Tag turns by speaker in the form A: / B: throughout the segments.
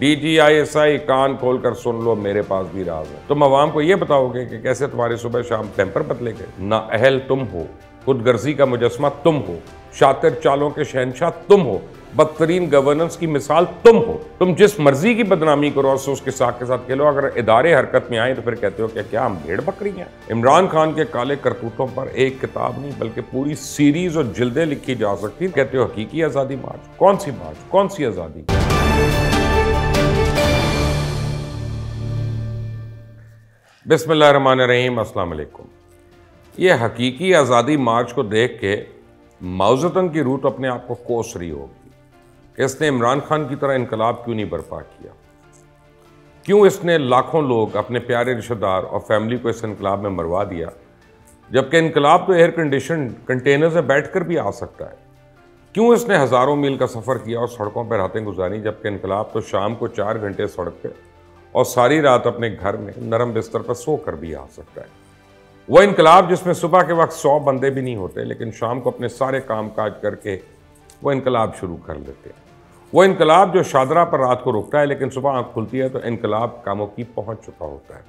A: DG ISI कान खोल कर सुन लो, मेरे पास भी राज है। तुम आवाम को ये बताओगे कि कैसे तुम्हारे सुबह शाम पैम्पर बदले गए? ना अहल तुम हो खुद गर्जी का मुजस्मा तुम हो, शातिर चालों के शहनशाह तुम हो, बदतरीन गवर्नेंस की मिसाल तुम हो। तुम जिस मर्ज़ी की बदनामी करो और उसके साथ के साथ खेलो, अगर इदारे हरकत में आए तो फिर कहते हो कि क्या हम भेड़ बकरी हैं? इमरान खान के काले करतूतों पर एक किताब नहीं, बल्कि पूरी सीरीज़ और जिल्दें लिखी जा सकती कहते हो हकीकी आज़ादी मार्च, कौन सी मार्च, कौन सी आज़ादी? अस्सलाम वालेकुम ये हकीकी आज़ादी मार्च को देख के माउजतन की रूट अपने आप को कोस रही होगी। इसने इमरान खान की तरह इनकलाब क्यों नहीं बर्पा किया? क्यों इसने लाखों लोग अपने प्यारे रिश्तेदार और फैमिली को इस इनकलाब में मरवा दिया? जबकि इनकलाब तो एयर कंडीशन कंटेनर से बैठ कर भी आ सकता है। क्यों इसने हज़ारों मील का सफ़र किया और सड़कों पर रातें गुजारी, जबकि इनकलाब तो शाम को चार घंटे सड़क पे और सारी रात अपने घर में नरम बिस्तर पर सो कर भी आ सकता है। वह इनकलाब जिसमें सुबह के वक्त सौ बंदे भी नहीं होते, लेकिन शाम को अपने सारे काम काज करके वह इनकलाब शुरू कर लेते हैं। वह इनकलाब जो शादरा पर रात को रुकता है, लेकिन सुबह आँख खुलती है तो इनकलाब कामों की पहुँच चुका होता है।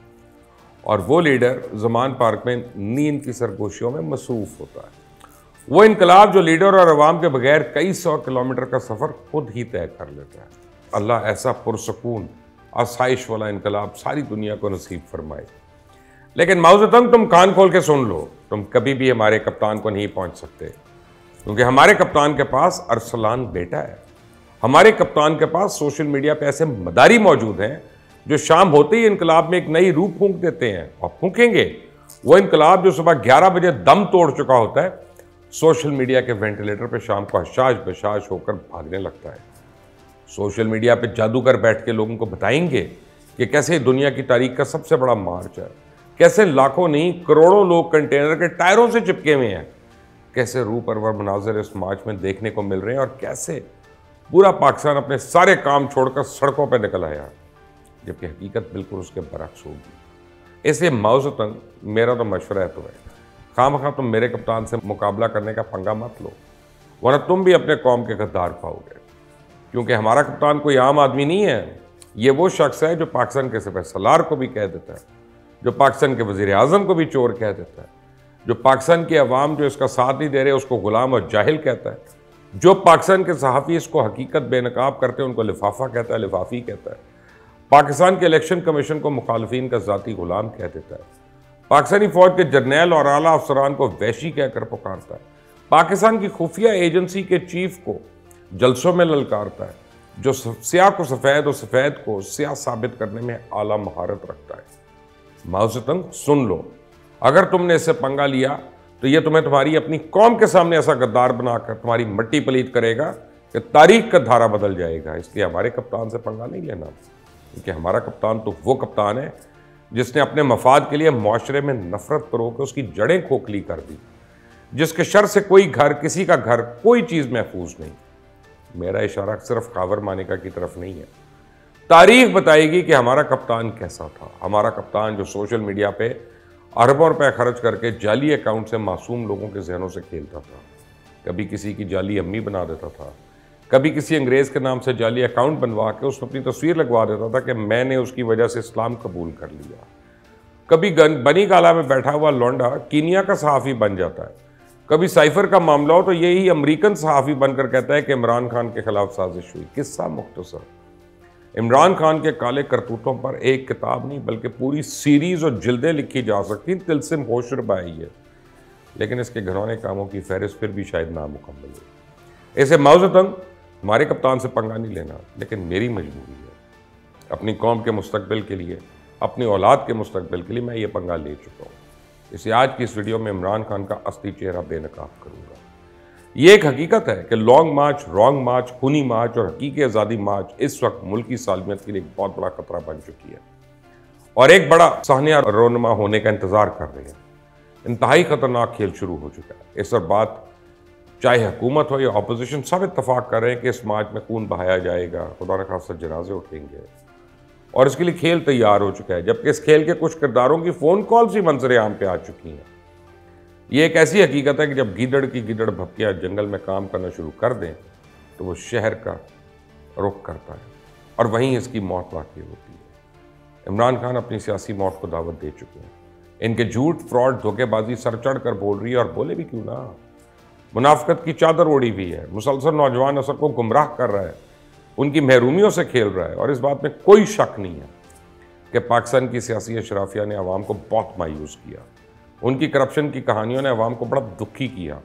A: और वो लीडर जमान पार्क में नींद की सरगोशियों में मसरूफ़ होता है। वो इनकलाब जो लीडर और अवाम के बगैर कई सौ किलोमीटर का सफ़र खुद ही तय कर लेता है। अल्लाह ऐसा पुरसकून आसाइश वाला इनकलाब सारी दुनिया को नसीब फरमाए। लेकिन माउजतंग तुम कान खोल के सुन लो। तुम कभी भी हमारे कप्तान को नहीं पहुँच सकते। क्योंकि हमारे कप्तान के पास अरसलान बेटा है। हमारे कप्तान के पास सोशल मीडिया पे ऐसे मदारी मौजूद हैं, जो शाम होते ही इनकलाब में एक नई रूप फूंक देते हैं। और फूकेंगे? वो इनकलाब जो सुबह 11 बजे दम तोड़ चुका होता है, सोशल मीडिया के वेंटिलेटर पे शाम को हशाश बशाश होकर भागने लगता है। सोशल मीडिया पे जादूगर बैठ के लोगों को बताएँगे कि कैसे दुनिया की तारीख का सबसे बड़ा मार्च है। कैसे लाखों नहीं, करोड़ों लोग कंटेनर के टायरों से चिपके हुए हैं। कैसे रू परवर मनाजर इस मार्च में देखने को मिल रहे हैं और कैसे पूरा पाकिस्तान अपने सारे काम छोड़कर सड़कों पर निकल आया जबकि हकीकत बिल्कुल उसके बरक्स होगी। इसलिए माउजतन मेरा तो मशवरा है तो है खाम खा तुम मेरे कप्तान से मुकाबला करने का पंगा मत लो, वरना तुम भी अपने कौम के गद्दार पाओगे क्योंकि हमारा कप्तान कोई आम आदमी नहीं है। ये वो शख्स है जो पाकिस्तान के सिपह सलार को भी कह देता है, जो पाकिस्तान के वज़ीर अजम को भी चोर कह देता है, जो पाकिस्तान की अवाम जो इसका साथ नहीं दे रहे, उसको गुलाम और जाहिल कहता है, जो पाकिस्तान के सहाफ़ी इसको हकीकत बेनकाब करते हैं, उनको लिफाफा कहता है, लिफाफी कहता है। पाकिस्तान के इलेक्शन कमीशन को मुखालफी का ज़ाती गुलाम कह देता है। पाकिस्तानी फ़ौज के जर्नैल और आला अफसरान को वैशी कहकर पुकारता है। पाकिस्तान की खुफिया एजेंसी के चीफ को जलसों में ललकारता है, जो स्याह को सफ़ेद और सफ़ेद को स्याह साबित करने में आला महारत रखता है। माउजतंग सुन लो। अगर तुमने इससे पंगा लिया तो ये तुम्हें तुम्हारी अपनी कौम के सामने ऐसा गद्दार बनाकर तुम्हारी मट्टी पलीत करेगा कि तारीख का धारा बदल जाएगा। इसलिए हमारे कप्तान से पंगा नहीं लेना। क्योंकि हमारा कप्तान तो वो कप्तान है, जिसने अपने मफाद के लिए माशरे में नफरत करो के उसकी जड़ें खोखली कर दी, जिसके शर से कोई घर, किसी का घर, कोई चीज़ महफूज नहीं। मेरा इशारा सिर्फ़ कावर मानिका की तरफ़ नहीं है। तारीख बताएगी कि हमारा कप्तान कैसा था। हमारा कप्तान जो सोशल मीडिया पे अरबों रुपए खर्च करके जाली अकाउंट से मासूम लोगों के जहनों से खेलता था। कभी किसी की जाली अम्मी बना देता था। कभी किसी अंग्रेज़ के नाम से जाली अकाउंट बनवा के उसमें अपनी तस्वीर लगवा देता था कि मैंने उसकी वजह से इस्लाम कबूल कर लिया। कभी गन बनी काला में बैठा हुआ लौंडा कीनिया का सहाफ़ी बन जाता है। कभी साइफर का मामला हो तो यही अमरीकन सहाफ़ी बनकर कहता है कि इमरान खान के खिलाफ साजिश हुई। किस्सा मुख्तसर। इमरान खान के काले करतूतों पर एक किताब नहीं, बल्कि पूरी सीरीज़ और जिल्दें लिखी जा सकती तिलसिम होश रबाई है लेकिन इसके घरौने कामों की फहरिस्त फिर भी शायद नामुकम्मल है। ऐसे माउजतंग हमारे कप्तान से पंगा नहीं लेना, लेकिन मेरी मजबूरी है। अपनी कौम के मुस्तबिल के लिए, अपनी औलाद के मुस्तबिल के लिए मैं ये पंगा ले चुका हूँ। इसे आज की इस वीडियो में इमरान खान का असली चेहरा बेनकाब करूँगा। ये एक हकीकत है कि लॉन्ग मार्च, रॉन्ग मार्च, खूनी मार्च और हकीकी आज़ादी मार्च इस वक्त मुल्क सालमियत के लिए बहुत बड़ा खतरा बन चुकी है और एक बड़ा सहनिया रोनमा होने का इंतज़ार कर रहे हैं। इंतहाई ख़तरनाक खेल शुरू हो चुका है। इस पर बात, चाहे हुकूमत हो या अपोजिशन सब इतफाक़ कर रहे हैं कि इस मार्च में खून बहाया जाएगा। खुदा न खासा जनाजे उठेंगे। और इसके लिए खेल तैयार हो चुका है, जबकि इस खेल के कुछ किरदारों की फ़ोन कॉल्स ही मंजर आम पे आ चुकी हैं। ये एक ऐसी हकीकत है कि जब गिदड़ की गिदड़ भपकियाँ जंगल में काम करना शुरू कर दें तो वो शहर का रुख करता है और वहीं इसकी मौत वाकई होती है। इमरान खान अपनी सियासी मौत को दावत दे चुके हैं। इनके झूठ, फ्रॉड, धोखेबाजी सर चढ़ कर बोल रही है और बोले भी क्यों ना? मुनाफ्त की चादर ओढ़ी हुई है। मुसलसल नौजवान असर को गुमराह कर रहा है। उनकी महरूमियों से खेल रहा है और इस बात में कोई शक नहीं है कि पाकिस्तान की सियासी अशराफिया ने अवाम को बहुत मायूस किया। उनकी करप्शन की कहानियों ने अवाम को बड़ा दुखी किया।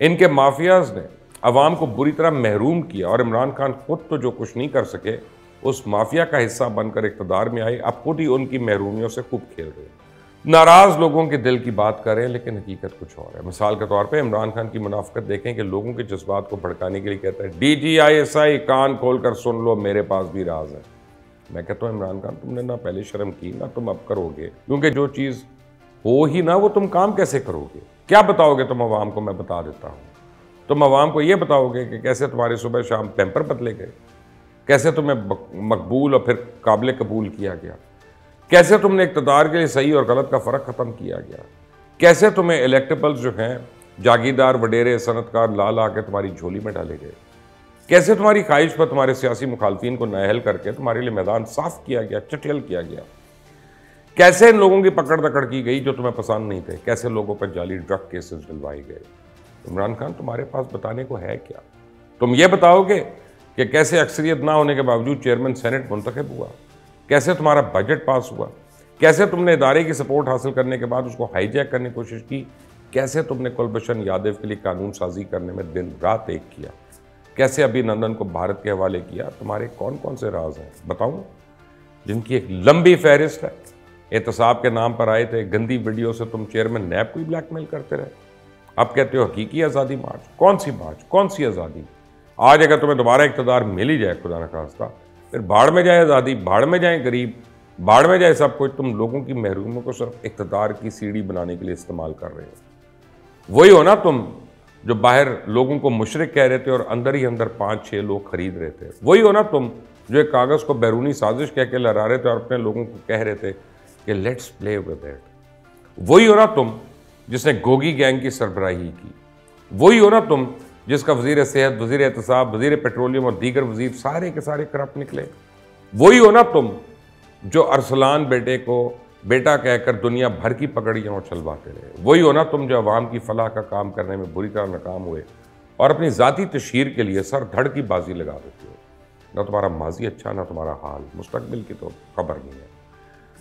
A: इनके माफियाज ने अवाम को बुरी तरह महरूम किया और इमरान खान खुद तो जो कुछ नहीं कर सके, उस माफिया का हिस्सा बनकर इकतदार में आए अब खुद ही उनकी महरूमियों से खूब खेल रहे हैं। नाराज़ लोगों के दिल की बात कर रहे हैं लेकिन हकीकत कुछ और है। मिसाल के तौर पे इमरान खान की मुनाफ्त देखें कि लोगों के जज्बात को भड़काने के लिए कहता है D G I S I कान खोल कर सुन लो, मेरे पास भी राज है। मैं कहता हूँ, इमरान खान, तुमने ना पहले शर्म की, ना तुम अब करोगे, क्योंकि जो चीज़ हो ही ना, वो तुम काम कैसे करोगे? क्या बताओगे तुम आवाम को? मैं बता देता हूँ। तुम आवाम को ये बताओगे कि कैसे तुम्हारे सुबह शाम पैम्पर बदले गए? कैसे तुम्हें मकबूल और फिर काबिल कबूल किया गया? कैसे तुमने इकतदार के लिए सही और गलत का फ़र्क ख़त्म किया गया? कैसे तुम्हें इलेक्टेबल्स जो हैं, जागीरदार, वडेरे, सनतकार ला ला के तुम्हारी झोली में डाले गए? कैसे तुम्हारी ख्वाहिश पर तुम्हारे सियासी मुखालफी को नाहल करके तुम्हारे लिए मैदान साफ़ किया गया, चटियल किया गया? कैसे इन लोगों की पकड़ दकड़ की गई जो तुम्हें पसंद नहीं थे? कैसे लोगों पर जाली ड्रग केसेस डलवाए गए? इमरान खान, तुम्हारे पास बताने को है क्या? तुम ये बताओगे कि कैसे अक्सरियत ना होने के बावजूद चेयरमैन सेनेट मुंतखब हुआ? कैसे तुम्हारा बजट पास हुआ? कैसे तुमने इदारे की सपोर्ट हासिल करने के बाद उसको हाईजैक करने की कोशिश की? कैसे तुमने कुलभूषण यादव के लिए कानून साजी करने में दिन रात एक किया? कैसे अभिनंदन को भारत के हवाले किया? तुम्हारे कौन कौन से राज हैं? बताऊँ? जिनकी एक लंबी फहरिस्त है। एहतसाब के नाम पर आए थे, गंदी वीडियो से तुम चेयरमैन नैब को ही ब्लैकमेल करते रहे। अब कहते हो, हकीकी आज़ादी मार्च। कौन सी मार्च? कौन सी आज़ादी? आज अगर तुम्हें दोबारा इकतदार मिल ही जाए, खुदा न खास्ता फिर बाढ़ में जाए आज़ादी, बाढ़ में जाए गरीब, बाढ़ में जाए सब कुछ, तुम लोगों की महरूमों को सिर्फ़ इकतदार की सीढ़ी बनाने के लिए इस्तेमाल कर रहे हो। वही हो ना तुम, जो बाहर लोगों को मुशरक कह रहे थे और अंदर ही अंदर पाँच छः लोग खरीद रहे थे। वही हो ना तुम, जो एक कागज़ को बैरूनी साजिश कह के लहरा रहे थे और अपने लोगों को कह रहे थे कि लेट्स प्ले विद वही हो ना तुम, जिसने गोगी गैंग की सरबराही की। वही हो ना तुम जिसका वज़ीर सेहत वज़ीर एहतसाब वज़ीर पेट्रोलियम और दीगर वज़ीर सारे के सारे करप्ट निकले। वही हो ना तुम, जो अरसलान बेटे को बेटा कहकर दुनिया भर की पकड़ियाँ उछलवाते रहे। वही हो ना तुम, जो अवाम की फलाह का काम करने में बुरी तरह नाकाम हुए और अपनी ज़ाती तशीर के लिए सर धड़ की बाजी लगा देते हो। ना तुम्हारा माजी अच्छा ना तुम्हारा हाल मुस्तबिल की तो खबर नहीं है।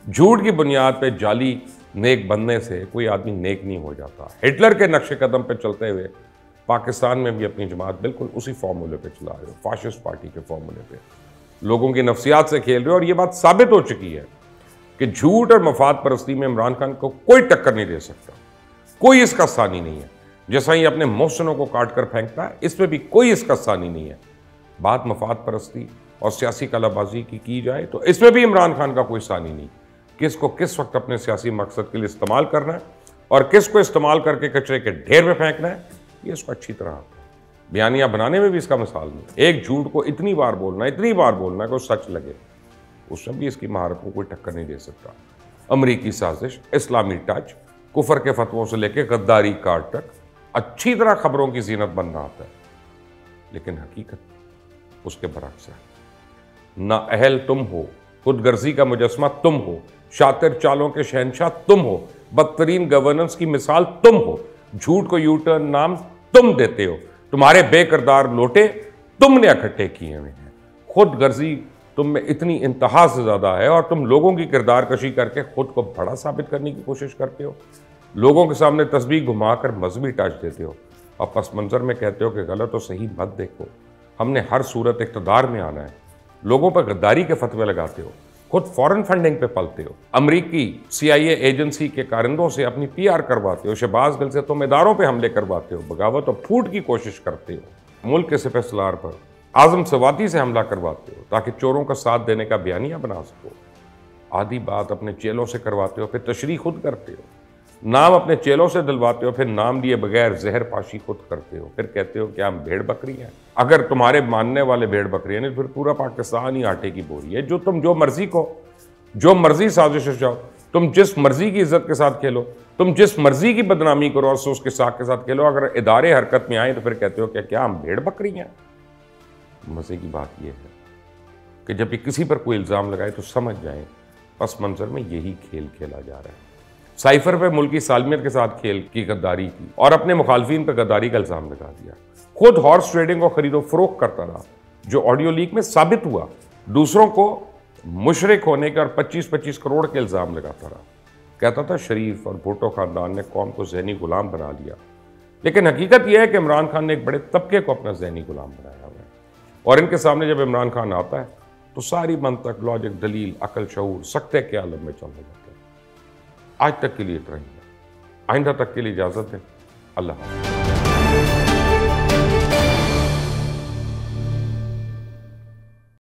A: झूठ की बुनियाद पर जाली नेक बनने से कोई आदमी नेक नहीं हो जाता। हिटलर के नक्शे कदम पर चलते हुए पाकिस्तान में भी अपनी जमात बिल्कुल उसी फार्मूले पे चला रहे हो फाशिस्ट पार्टी के फार्मूले पे। लोगों की नफ्सियात से खेल रहे हो और ये बात साबित हो चुकी है कि झूठ और मफाद परस्ती में इमरान खान को कोई टक्कर नहीं दे सकता। कोई इसका सानी नहीं है। जैसा ही अपने मोहसनों को काट कर फेंकता है, इसमें भी कोई इसका सानी नहीं है। बात मफाद परस्ती और सियासी कलाबाजी की की जाए तो इसमें भी इमरान खान का कोई सानी नहीं। किसको किस वक्त अपने सियासी मकसद के लिए इस्तेमाल करना है और किसको इस्तेमाल करके कचरे के ढेर में फेंकना है ये इसको अच्छी तरह बयानियाँ बनाने में भी इसका मिसाल नहीं। एक झूठ को इतनी बार बोलना, इतनी बार बोलना कि सच लगे। उसमें भी इसकी महारत को कोई टक्कर नहीं दे सकता। अमरीकी साजिश, इस्लामी टच, कुफर के फतवों से लेकर गद्दारी कार्ड तक, अच्छी तरह खबरों की जीनत बन रहा है लेकिन हकीकत उसके बरक्स है। ना अहल तुम हो खुद गर्जी का मुजस्मा तुम हो, शातिर चालों के शहनशाह तुम हो, बदतरीन गवर्नेंस की मिसाल तुम हो। झूठ को यू टर्न नाम तुम देते हो। तुम्हारे बेकरदार लोटे तुमने इकट्ठे किए हुए हैं। खुद गर्जी तुम में इतनी इंतहा से ज़्यादा है और तुम लोगों की किरदार कशी करके खुद को बड़ा साबित करने की कोशिश करते हो। लोगों के सामने तस्वीर घुमाकर मजहबी टच देते हो। और पस मंज़र में कहते हो कि गलत और सही मत देखो। हमने हर सूरत इकतदार में आना है। लोगों पर गद्दारी के फतवे लगाते हो। खुद फॉरेन फंडिंग पे पलते हो। अमरीकी सीआईए एजेंसी के कारिंदों से अपनी पीआर करवाते हो, शहबाज गिल से तुम इदारों पे हमले करवाते हो, बगावत और फूट की कोशिश करते हो, मुल्क के सिपहसलार पर आज़म सवाती से हमला करवाते हो, ताकि चोरों का साथ देने का बयानिया बना सको। आधी बात अपने चेलों से करवाते हो, फिर तशरी खुद करते हो। नाम अपने चेलों से दिलवाते हो, फिर नाम लिए बगैर जहर पाशी खुद करते हो। फिर कहते हो कि हम भेड़ बकरी हैं। अगर तुम्हारे मानने वाले भेड़ बकरी हैं फिर पूरा पाकिस्तान ही आटे की बोरी है। जो तुम जो मर्ज़ी को जो मर्ज़ी साजिश जाओ तुम जिस मर्ज़ी की इज़्ज़त के साथ खेलो, तुम जिस मर्ज़ी की बदनामी करो और उसके साथ के साथ खेलो। अगर इदारे हरकत में आए तो फिर कहते हो क्या क्या हम भेड़ बकरी हैं? मज़े की बात यह है कि जब भी किसी पर कोई इल्ज़ाम लगाए तो समझ जाए पस मंज़र में यही खेल खेला जा रहा है। साइफर पर मुल्की सालमियत के साथ खेल की गद्दारी की और अपने मुखालफी पर गद्दारी का इल्ज़ाम लगा दिया। खुद हॉर्स ट्रेडिंग को खरीदो फरोख करता रहा, जो ऑडियो लीक में साबित हुआ। दूसरों को मुशरक होने के और 25-25 करोड़ के इल्ज़ाम लगाता रहा। कहता था, शरीफ और भुट्टो ख़ानदान ने कौम को जहनी गुलाम बना लिया। लेकिन हकीकत यह है कि इमरान खान ने एक बड़े तबके को अपना जहनी गुलाम बनाया हुआ है। और इनके सामने जब इमरान खान आता है तो सारी मन तक लॉजिक दलील, अकल शूर सख्ते के आलम में चलने हैं। आज तक के लिए इतना ही आइंदा तक के लिए इजाज़त है अल्लाह